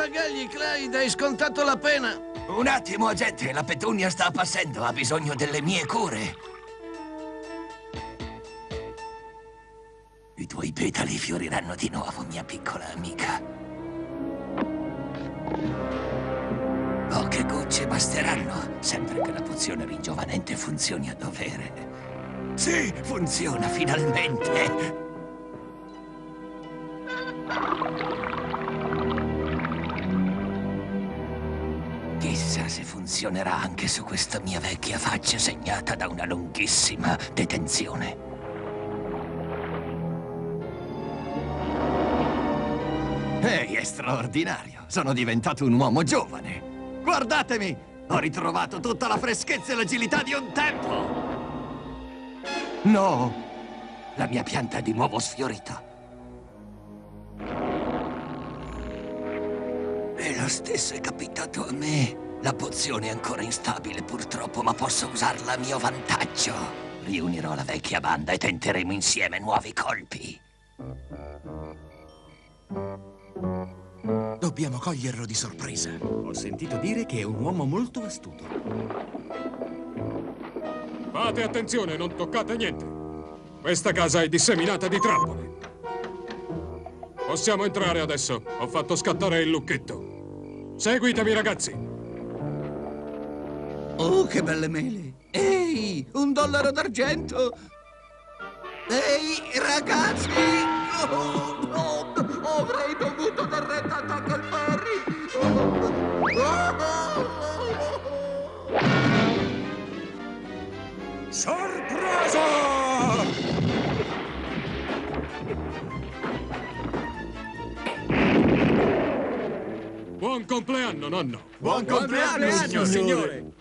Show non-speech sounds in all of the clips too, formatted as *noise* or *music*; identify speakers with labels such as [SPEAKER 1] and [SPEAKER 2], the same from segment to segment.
[SPEAKER 1] bagagli, Clyde, hai scontato la pena.
[SPEAKER 2] Un attimo, agente, la petunia sta appassendo, ha bisogno delle mie cure. I tuoi petali fioriranno di nuovo, mia piccola amica. Poche gocce basteranno, sempre che la pozione ringiovanente funzioni a dovere. Sì, funziona finalmente. Chissà se funzionerà anche su questa mia vecchia faccia segnata da una lunghissima detenzione. Ehi, è straordinario! Sono diventato un uomo giovane! Guardatemi! Ho ritrovato tutta la freschezza e l'agilità di un tempo! No! La mia pianta è di nuovo sfiorita. E lo stesso è capitato a me. La pozione è ancora instabile, purtroppo, ma posso usarla a mio vantaggio. Riunirò la vecchia banda e tenteremo insieme nuovi colpi.
[SPEAKER 3] Dobbiamo coglierlo di sorpresa. Ho sentito dire che è un uomo molto astuto.
[SPEAKER 4] Fate attenzione, non toccate niente. Questa casa è disseminata di trappole. Possiamo entrare adesso. Ho fatto scattare il lucchetto. Seguitemi, ragazzi.
[SPEAKER 1] Oh, che belle mele. Ehi, un dollaro d'argento. Ehi, ragazzi! Oh, no, avrei dovuto dar retta a Tackleberry. Oh,
[SPEAKER 4] Sorpresa! Buon compleanno, nonno.
[SPEAKER 5] Buon compleanno, signor signore!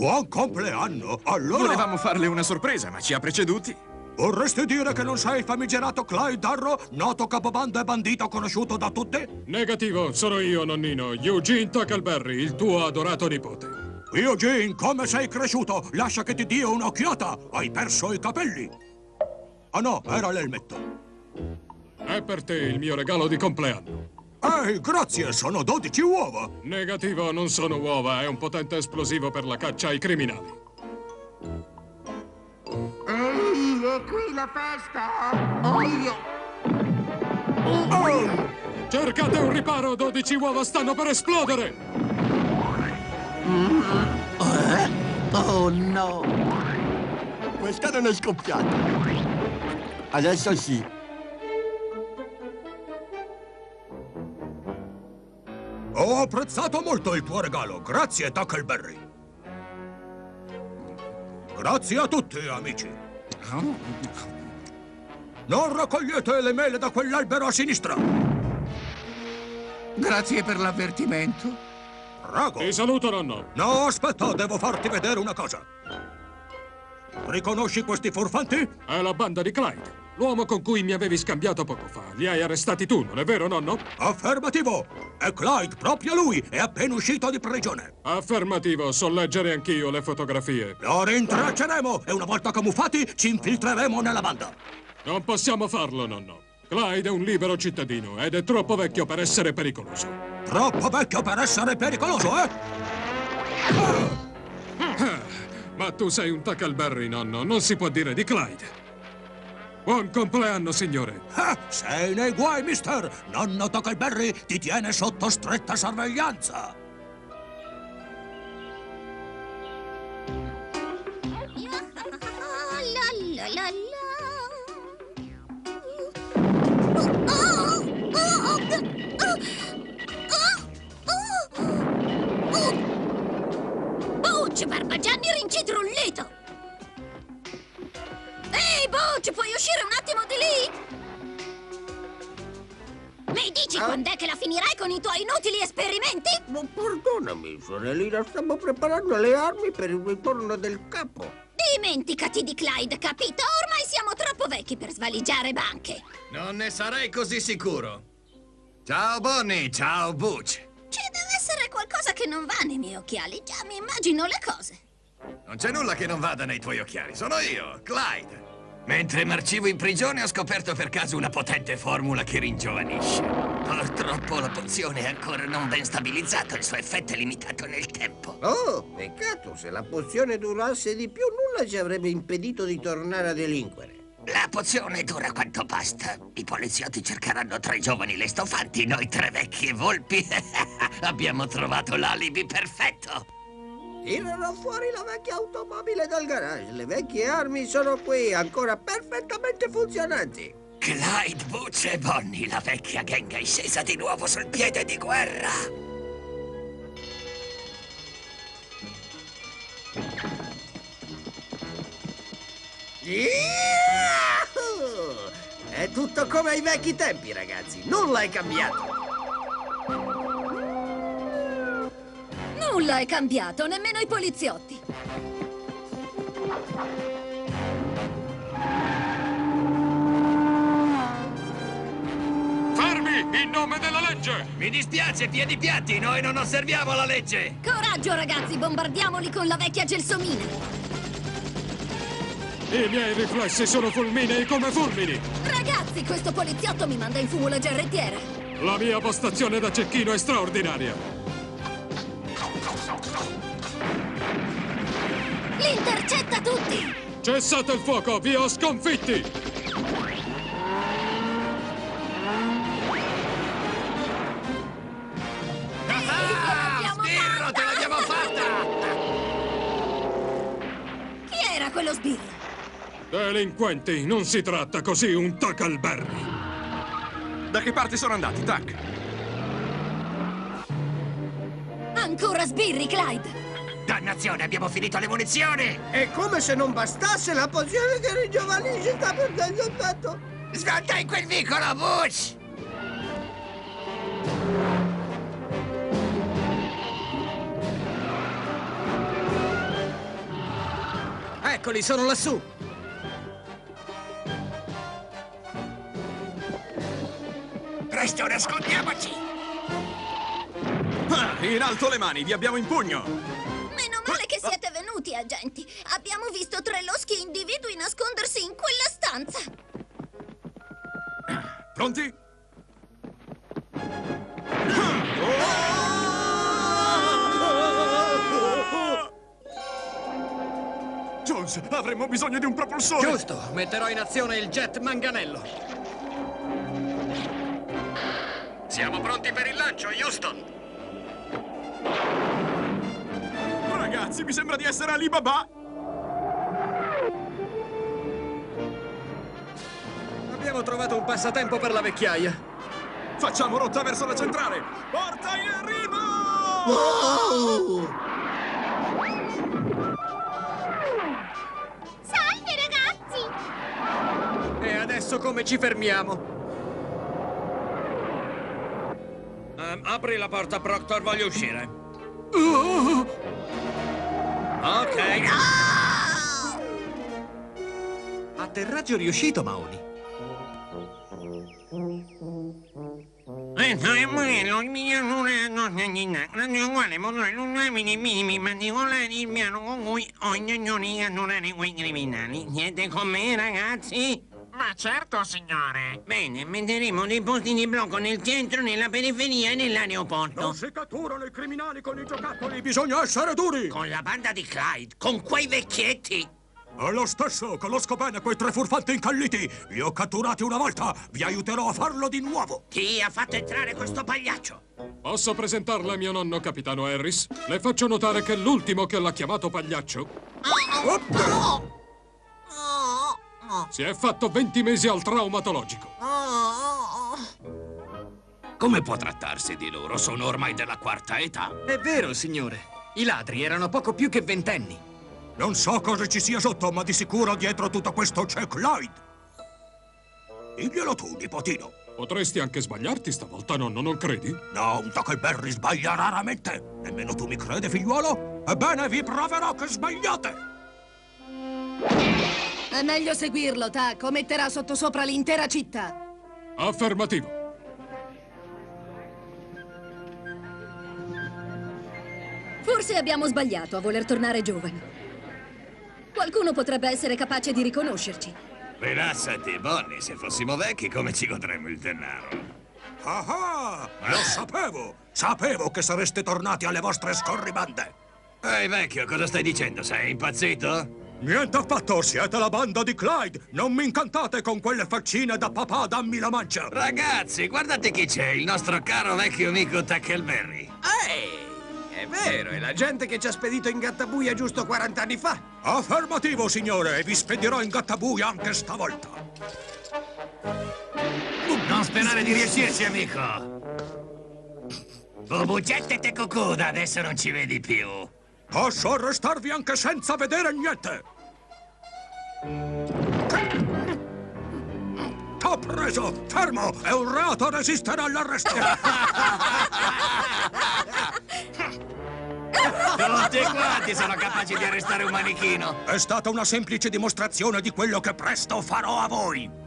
[SPEAKER 6] Buon compleanno! Allora...
[SPEAKER 3] Volevamo farle una sorpresa, ma ci ha preceduti.
[SPEAKER 6] Vorresti dire che non sei il famigerato Clyde Darrow, noto capobanda e bandito conosciuto da tutti?
[SPEAKER 4] Negativo, sono io, nonnino. Eugene Tuckleberry, il tuo adorato nipote.
[SPEAKER 6] Eugene, come sei cresciuto? Lascia che ti dia un'occhiata! Hai perso i capelli! Ah no, era l'elmetto.
[SPEAKER 4] È per te il mio regalo di compleanno.
[SPEAKER 6] Ehi, grazie, sono 12 uova!
[SPEAKER 4] Negativo, non sono uova, è un potente esplosivo per la caccia ai criminali.
[SPEAKER 1] Ehi, è qui la festa! Oh, io...
[SPEAKER 4] Cercate un riparo, 12 uova stanno per esplodere!
[SPEAKER 1] Oh, no!
[SPEAKER 5] Questa non è scoppiata. Adesso sì.
[SPEAKER 6] Ho apprezzato molto il tuo regalo, grazie Tuckleberry. Grazie a tutti, amici. Non raccogliete le mele da quell'albero a sinistra.
[SPEAKER 1] Grazie per l'avvertimento.
[SPEAKER 6] Prego.
[SPEAKER 4] Ti saluto, nonno.
[SPEAKER 6] No, aspetta, devo farti vedere una cosa. Riconosci questi furfanti?
[SPEAKER 4] È la banda di Clyde, l'uomo con cui mi avevi scambiato poco fa. Li hai arrestati tu, non è vero, nonno?
[SPEAKER 6] Affermativo! È Clyde, proprio lui! È appena uscito di prigione!
[SPEAKER 4] Affermativo, so leggere anch'io le fotografie.
[SPEAKER 6] Lo rintracceremo e una volta camuffati ci infiltreremo nella banda!
[SPEAKER 4] Non possiamo farlo, nonno. Clyde è un libero cittadino ed è troppo vecchio per essere pericoloso.
[SPEAKER 6] Troppo vecchio per essere pericoloso, eh?
[SPEAKER 4] Ma tu sei un Tuckleberry, nonno. Non si può dire di Clyde. Buon compleanno, signore.
[SPEAKER 6] Ah, sei nei guai, mister! Nonno Tuckleberry ti tiene sotto stretta sorveglianza! *laughs*
[SPEAKER 7] La la la la. Quando è che la finirai con i tuoi inutili esperimenti?
[SPEAKER 1] Ma perdonami, sorellina, stiamo preparando le armi per il ritorno del capo.
[SPEAKER 7] Dimenticati di Clyde, capito? Ormai siamo troppo vecchi per svaligiare banche.
[SPEAKER 8] Non ne sarei così sicuro. Ciao Bonnie, ciao Butch.
[SPEAKER 7] Ci deve essere qualcosa che non va nei miei occhiali. Già mi immagino le cose.
[SPEAKER 8] Non c'è nulla che non vada nei tuoi occhiali, sono io, Clyde.
[SPEAKER 2] Mentre marcivo in prigione ho scoperto per caso una potente formula che ringiovanisce. Purtroppo la pozione è ancora non ben stabilizzata, il suo effetto è limitato nel tempo.
[SPEAKER 1] Oh, peccato, se la pozione durasse di più nulla ci avrebbe impedito di tornare a delinquere.
[SPEAKER 2] La pozione dura quanto basta. I poliziotti cercheranno tre giovani lestofanti, noi tre vecchie volpi. *laughs* Abbiamo trovato l'alibi perfetto.
[SPEAKER 1] Tirano fuori la vecchia automobile dal garage. Le vecchie armi sono qui, ancora perfettamente funzionanti.
[SPEAKER 2] Clyde, Butch e Bonnie, la vecchia gang è scesa di nuovo sul piede di guerra.
[SPEAKER 1] Yahoo! È tutto come ai vecchi tempi, ragazzi. Nulla è cambiato.
[SPEAKER 7] Nulla è cambiato, nemmeno i poliziotti.
[SPEAKER 4] Fermi, in nome della legge!
[SPEAKER 2] Mi dispiace, piedi piatti, noi non osserviamo la legge.
[SPEAKER 7] Coraggio, ragazzi, bombardiamoli con la vecchia gelsomina.
[SPEAKER 4] I miei riflessi sono fulminei come fulmini!
[SPEAKER 7] Ragazzi, questo poliziotto mi manda in fumo la giarrettiera.
[SPEAKER 4] La mia postazione da cecchino è straordinaria!
[SPEAKER 7] Intercetta tutti!
[SPEAKER 4] Cessate il fuoco, vi ho sconfitti!
[SPEAKER 2] Ah, Sbirro, te l'abbiamo fatta!
[SPEAKER 7] Chi era quello sbirro?
[SPEAKER 4] Delinquenti, non si tratta così un Tackleberry!
[SPEAKER 3] Da che parte sono andati, Tac?
[SPEAKER 7] Ancora sbirri, Clyde!
[SPEAKER 2] Dannazione, abbiamo finito le munizioni!
[SPEAKER 1] E come se non bastasse, la pozione che ringiovanisce sta perdendo effetto.
[SPEAKER 2] Svolta in quel vicolo, Butch!
[SPEAKER 8] Eccoli, sono lassù.
[SPEAKER 2] Presto, nascondiamoci!
[SPEAKER 3] Ah, in alto le mani, vi abbiamo in pugno!
[SPEAKER 7] Meno male che siete venuti, agenti. Abbiamo visto tre loschi individui nascondersi in quella stanza.
[SPEAKER 3] Pronti? Jones, avremmo bisogno di un propulsore!
[SPEAKER 8] Giusto, metterò in azione il jet manganello.
[SPEAKER 3] Siamo pronti per il lancio, Houston! Ragazzi, mi sembra di essere Alibaba!
[SPEAKER 8] Abbiamo trovato un passatempo per la vecchiaia.
[SPEAKER 3] Facciamo rotta verso la centrale! Porta in arrivo!
[SPEAKER 7] Salve, ragazzi!
[SPEAKER 8] E adesso come ci fermiamo? Ehm, apri la porta, Proctor, voglio uscire. Ok.
[SPEAKER 5] Atterraggio riuscito, Maoni.
[SPEAKER 9] uguale modulo minimi particolari il piano con cui ogni giorno catturare quei criminali. Siete con me, ragazzi?
[SPEAKER 10] Ma certo, signore.
[SPEAKER 9] Bene, metteremo dei posti di blocco nel centro, nella periferia e nell'aeroporto.
[SPEAKER 6] Non si catturano i criminali con i giocattoli, bisogna essere duri!
[SPEAKER 9] Con la banda di Clyde, con quei vecchietti.
[SPEAKER 6] È lo stesso, conosco bene quei tre furfanti incalliti! Li ho catturati una volta, vi aiuterò a farlo di nuovo!
[SPEAKER 9] Chi ha fatto entrare questo pagliaccio?
[SPEAKER 4] Posso presentarla a mio nonno, capitano Harris? Le faccio notare che l'ultimo che l'ha chiamato pagliaccio si è fatto 20 mesi al traumatologico.
[SPEAKER 3] Come può trattarsi di loro? Sono ormai della quarta età.
[SPEAKER 8] È vero, signore. I ladri erano poco più che ventenni.
[SPEAKER 6] Non so cosa ci sia sotto, ma di sicuro dietro tutto questo c'è Clyde! Diglielo tu, nipotino!
[SPEAKER 4] Potresti anche sbagliarti stavolta, nonno, non credi?
[SPEAKER 6] No, un Tackleberry sbaglia raramente! Nemmeno tu mi credi, figliuolo? Ebbene, vi proverò che sbagliate!
[SPEAKER 11] È meglio seguirlo, Tac, o metterà sottosopra l'intera città.
[SPEAKER 4] Affermativo.
[SPEAKER 7] Forse abbiamo sbagliato a voler tornare giovani. Qualcuno potrebbe essere capace di riconoscerci.
[SPEAKER 8] Rilassati, Bonnie. Se fossimo vecchi, come ci godremmo il denaro?
[SPEAKER 6] Ah ah! Lo sapevo! Sapevo che sareste tornati alle vostre scorribande!
[SPEAKER 8] Ehi, vecchio, cosa stai dicendo? Sei impazzito?
[SPEAKER 6] Niente affatto, siete la banda di Clyde! Non mi incantate con quelle faccine da papà, dammi la mancia!
[SPEAKER 8] Ragazzi, guardate chi c'è, il nostro caro vecchio amico Tackleberry.
[SPEAKER 1] Ehi! È vero, è la gente che ci ha spedito in Gattabuia giusto 40 anni fa.
[SPEAKER 6] Affermativo, signore, e vi spedirò in Gattabuia anche stavolta.
[SPEAKER 8] Non sperare di riuscirci, amico! Bubucette te cocuda, adesso non ci vedi più.
[SPEAKER 6] Posso arrestarvi anche senza vedere niente! T'ho preso! Fermo! È un reato resistere all'arresto!
[SPEAKER 8] Tutti quanti sono capaci di arrestare un manichino.
[SPEAKER 6] È stata una semplice dimostrazione di quello che presto farò a voi!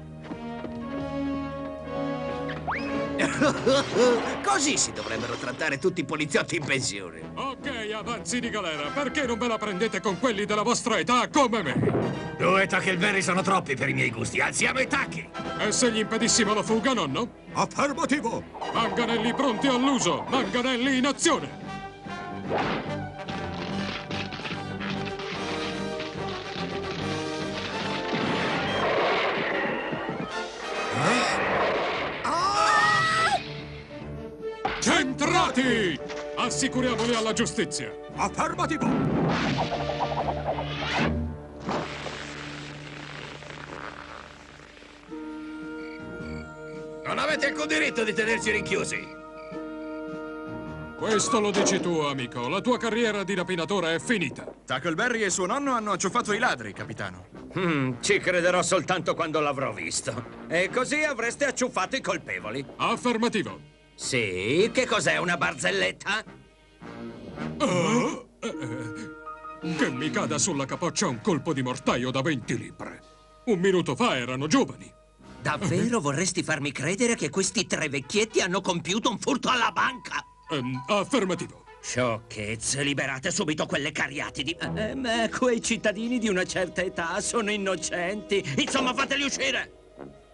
[SPEAKER 6] *laughs*
[SPEAKER 1] Così si dovrebbero trattare tutti i poliziotti in pensione.
[SPEAKER 4] Ok, avanzi di galera, perché non ve la prendete con quelli della vostra età come me?
[SPEAKER 8] Tu e Tackleberry sono troppi per i miei gusti. Alziamo i tacchi!
[SPEAKER 4] E se gli impedissimo la fuga, nonno?
[SPEAKER 6] Affermativo!
[SPEAKER 4] Manganelli pronti all'uso, manganelli in azione! Centrati! Assicuriamoli alla giustizia!
[SPEAKER 6] Affermativo!
[SPEAKER 8] Non avete alcun diritto di tenerci rinchiusi.
[SPEAKER 4] Questo lo dici tu, amico. La tua carriera di rapinatore è finita.
[SPEAKER 12] Tackleberry e suo nonno hanno acciuffato i ladri, capitano.
[SPEAKER 1] Hmm, ci crederò soltanto quando l'avrò visto. E così avreste acciuffato i colpevoli.
[SPEAKER 4] Affermativo.
[SPEAKER 1] Sì? Che cos'è, una barzelletta?
[SPEAKER 4] Oh, eh, eh, che mi cada sulla capoccia un colpo di mortaio da 20 libbre. Un minuto fa erano giovani.
[SPEAKER 1] Davvero vorresti farmi credere che questi tre vecchietti hanno compiuto un furto alla banca?
[SPEAKER 4] Ehm, affermativo.
[SPEAKER 1] Sciocchezze, liberate subito quelle cariatidi. Eh, ma quei cittadini di una certa età sono innocenti. Insomma, fateli uscire!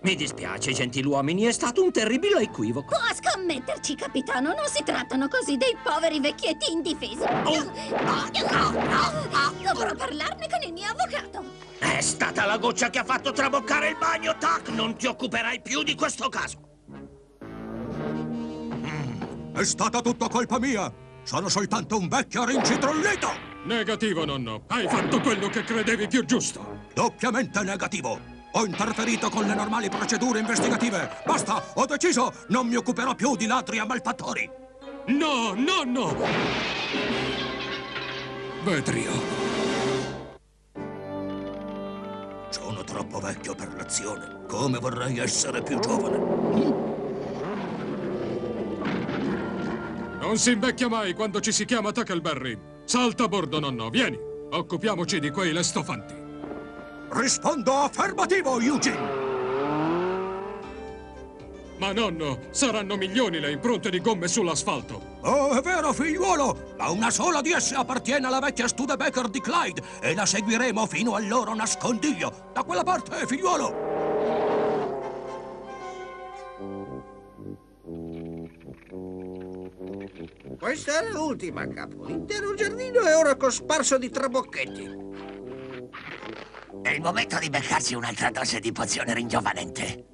[SPEAKER 1] Mi dispiace, gentiluomini, è stato un terribile equivoco.
[SPEAKER 7] Può scommetterci, capitano, non si trattano così dei poveri vecchietti indifesi. Dovrò parlarne con il mio avvocato.
[SPEAKER 1] È stata la goccia che ha fatto traboccare il bagno, Tac! Non ti occuperai più di questo caso.
[SPEAKER 6] È stata tutta colpa mia! Sono soltanto un vecchio rincitrollito!
[SPEAKER 4] Negativo, nonno. Hai fatto quello che credevi più giusto.
[SPEAKER 6] Doppiamente negativo! Ho interferito con le normali procedure investigative! Basta! Ho deciso! Non mi occuperò più di ladri e malfattori!
[SPEAKER 4] No, nonno! Vedrio.
[SPEAKER 6] Sono troppo vecchio per l'azione. Come vorrei essere più giovane.
[SPEAKER 4] Non si invecchia mai quando ci si chiama Tackleberry. Salta a bordo, nonno. Vieni. Occupiamoci di quei lestofanti.
[SPEAKER 6] Rispondo affermativo, Eugene!
[SPEAKER 4] Ma nonno, saranno milioni le impronte di gomme sull'asfalto.
[SPEAKER 6] Oh, è vero, figliuolo! Ma una sola di esse appartiene alla vecchia Studebaker di Clyde e la seguiremo fino al loro nascondiglio. Da quella parte, figliuolo!
[SPEAKER 1] Questa era l'ultima, capo. L'intero giardino è ora cosparso di trabocchetti.
[SPEAKER 2] È il momento di beccarsi un'altra dose di pozione ringiovanente.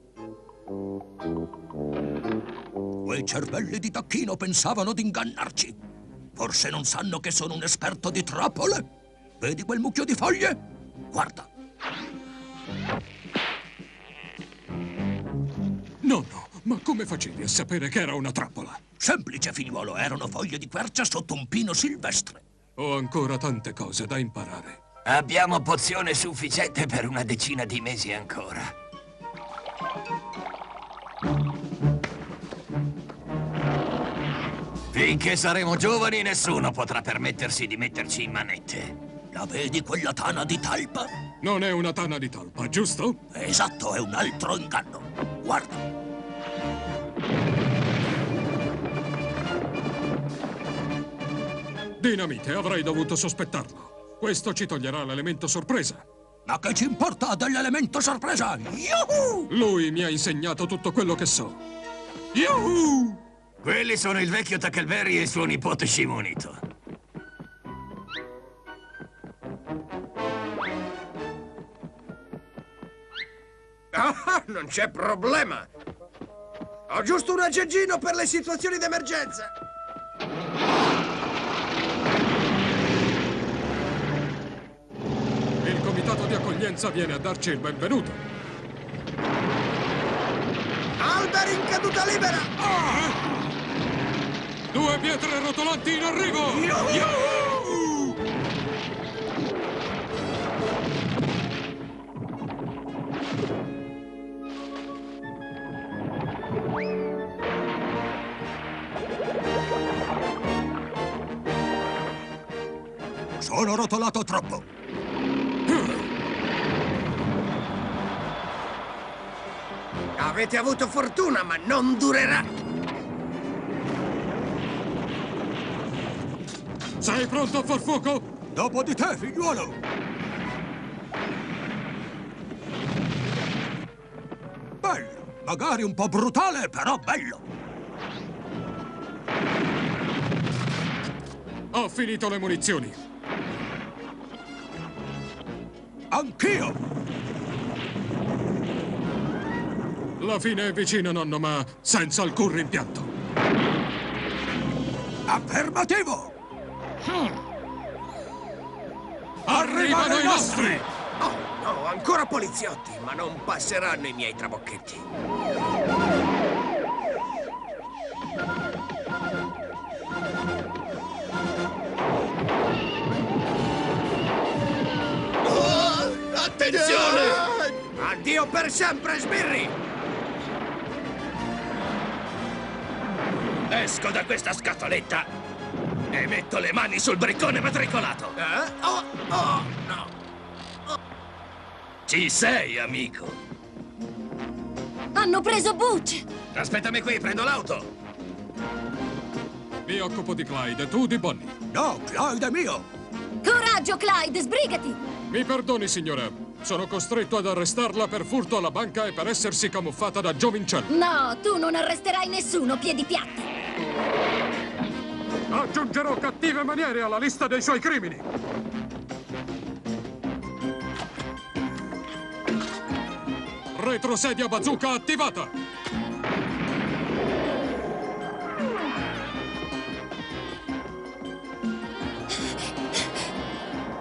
[SPEAKER 6] Quei cervelli di tacchino pensavano di ingannarci. Forse non sanno che sono un esperto di trappole? Vedi quel mucchio di foglie? Guarda.
[SPEAKER 4] Nonno, ma come facevi a sapere che era una trappola?
[SPEAKER 6] Semplice, figliuolo. Erano foglie di quercia sotto un pino silvestre.
[SPEAKER 4] Ho ancora tante cose da imparare.
[SPEAKER 2] Abbiamo pozione sufficiente per una decina di mesi ancora.
[SPEAKER 8] Finché saremo giovani, nessuno potrà permettersi di metterci in manette.
[SPEAKER 6] La vedi quella tana di talpa?
[SPEAKER 4] Non è una tana di talpa, giusto?
[SPEAKER 6] Esatto, è un altro inganno. Guarda.
[SPEAKER 4] Dinamite, avrei dovuto sospettarlo. Questo ci toglierà l'elemento sorpresa.
[SPEAKER 6] Ma che ci importa dell'elemento sorpresa? Yuhu!
[SPEAKER 4] Lui mi ha insegnato tutto quello che so. Yuhu!
[SPEAKER 2] Quelli sono il vecchio Tackleberry e il suo nipote Scimunito.
[SPEAKER 1] Ah, non c'è problema. Ho giusto un aggeggino per le situazioni d'emergenza.
[SPEAKER 4] Accoglienza viene a darci il benvenuto.
[SPEAKER 1] Alberi in caduta libera!
[SPEAKER 4] Due pietre rotolanti in arrivo! Yuhu!
[SPEAKER 6] Sono rotolato troppo.
[SPEAKER 1] Avete avuto fortuna, ma non durerà.
[SPEAKER 4] Sei pronto a far fuoco?
[SPEAKER 6] Dopo di te, figliuolo! Bello! Magari un po' brutale, però bello!
[SPEAKER 4] Ho finito le munizioni.
[SPEAKER 6] Anch'io!
[SPEAKER 4] La fine è vicina, nonno, ma senza alcun rimpianto.
[SPEAKER 6] Affermativo!
[SPEAKER 4] Arrivano i nostri!
[SPEAKER 1] Oh, no, ancora poliziotti, ma non passeranno i miei trabocchetti.
[SPEAKER 2] Attenzione!
[SPEAKER 1] Addio per sempre, sbirri!
[SPEAKER 2] Esco da questa scatoletta e metto le mani sul briccone matricolato.
[SPEAKER 1] Eh? Oh, oh, no.
[SPEAKER 2] Ci sei, amico.
[SPEAKER 7] Hanno preso Butch!
[SPEAKER 2] Aspettami qui, prendo l'auto.
[SPEAKER 4] Mi occupo di Clyde e tu di Bonnie.
[SPEAKER 6] No, Clyde è mio!
[SPEAKER 7] Coraggio, Clyde, sbrigati!
[SPEAKER 4] Mi perdoni, signora. Sono costretto ad arrestarla per furto alla banca e per essersi camuffata da giovincello.
[SPEAKER 7] No, tu non arresterai nessuno, piedi piatti!
[SPEAKER 4] Aggiungerò cattive maniere alla lista dei suoi crimini. Retrosedia bazooka attivata.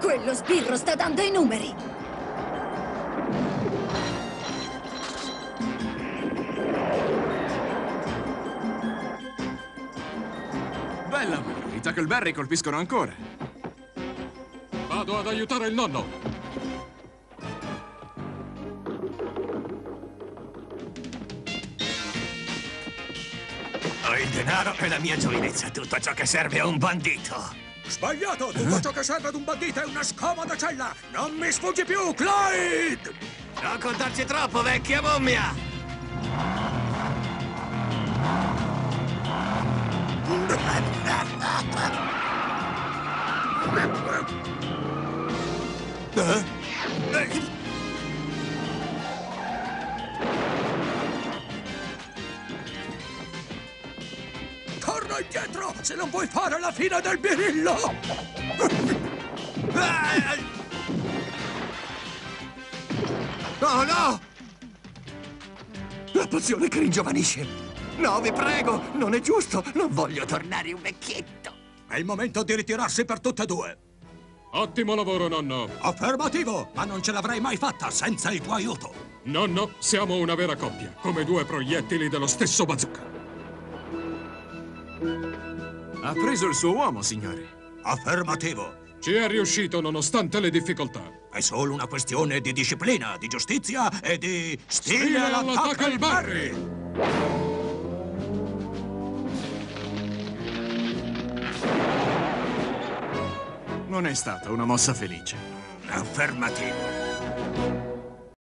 [SPEAKER 7] Quello sbirro sta dando i numeri!
[SPEAKER 3] Tackleberry colpiscono ancora.
[SPEAKER 4] Vado ad aiutare il nonno.
[SPEAKER 2] Ho il denaro e la mia giovinezza, tutto ciò che serve a un bandito.
[SPEAKER 6] Sbagliato! Tutto ciò che serve ad un bandito è una scomoda cella! Non mi sfuggi più, Clyde!
[SPEAKER 2] Non contarci troppo, vecchia mummia!
[SPEAKER 6] Torna indietro se non vuoi fare la fine del birillo!
[SPEAKER 2] Oh no! La pozione che ringiovanisce! No, vi prego, non è giusto! Non voglio tornare un vecchietto!
[SPEAKER 6] È il momento di ritirarsi per tutte e due!
[SPEAKER 4] Ottimo lavoro, nonno.
[SPEAKER 6] Affermativo! Ma non ce l'avrei mai fatta senza il tuo aiuto!
[SPEAKER 4] Nonno, siamo una vera coppia, come due proiettili dello stesso bazooka.
[SPEAKER 3] Ha preso il suo uomo, signore.
[SPEAKER 6] Affermativo!
[SPEAKER 4] Ci è riuscito nonostante le difficoltà.
[SPEAKER 6] È solo una questione di disciplina, di giustizia e di stile,
[SPEAKER 4] Stile
[SPEAKER 6] alla
[SPEAKER 4] alla
[SPEAKER 6] Tackleberry!
[SPEAKER 3] Non è stata una mossa felice.
[SPEAKER 6] Affermativo!